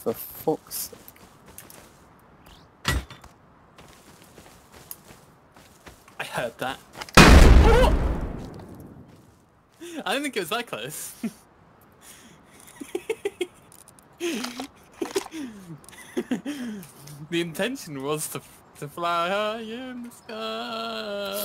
For fuck's sake. I heard that. Oh! I don't think it was that close. the intention was to to fly high in the sky.